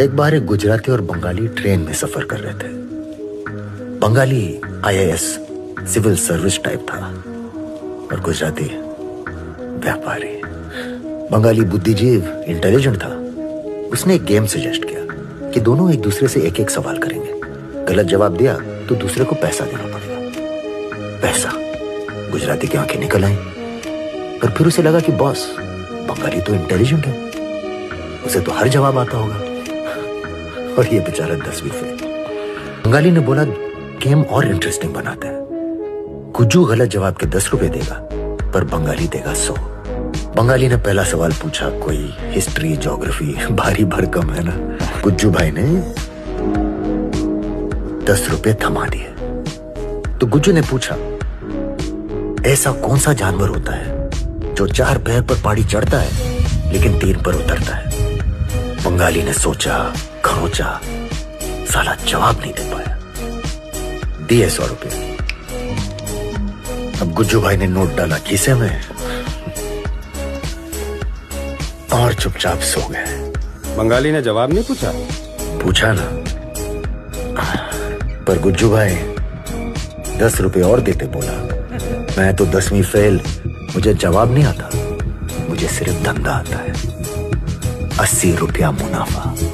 एक बार एक गुजराती और बंगाली ट्रेन में सफ़र कर रहे थे। Bengali IAS civil service type था और गुजराती व्यापारी। बंगाली बुद्धिजीव इंटेलिजेंट था। उसने एक गेम सजेस्ट किया कि दोनों एक दूसरे से एक एक सवाल करेंगे। गलत जवाब दिया तो दूसरे को पैसा देना पड़ेगा। पैसा। गुजराती की आँखें निकल आई। पर फिर उसे लगा कि बॉस, बंगाली तो इंटेलिजेंट है। उसे तो हर जवाब आता होगा। और ये बेचारा दसवीं फेल। बंगाली ने बोला, गेम और इंटरेस्टिंग बनाते हैं। गुज्जू गलत जवाब के दस रुपए देगा, पर बंगाली देगा सौ। बंगाली ने पहला सवाल पूछा, कोई हिस्ट्री ज्योग्राफी भारी भरकम है ना? गुज्जू भाई ने दस रुपए थमा दिए। तो गुज्जू ने पूछा, ऐसा कौन सा जानवर होता है जो चार पैर पर पहाड़ी चढ़ता है, लेकिन तीन पर उतरता है? बंगाली ने सोचा खरोचा साला जवाब नहीं दे पाया। दिए सौ रुपये अब गुज्जू भाई ने नोट डाला खीसे में? और चुपचाप सो गए। बंगाली ने जवाब नहीं पूछा? पूछा ना। पर गुज्जू भाई दस रुपए और देते बोला। मैं तो दसवीं फेल मुझे जवाब नहीं आता। मुझे सिर्फ़ धंधा आता है। अस्सी रुपया मुनाफा।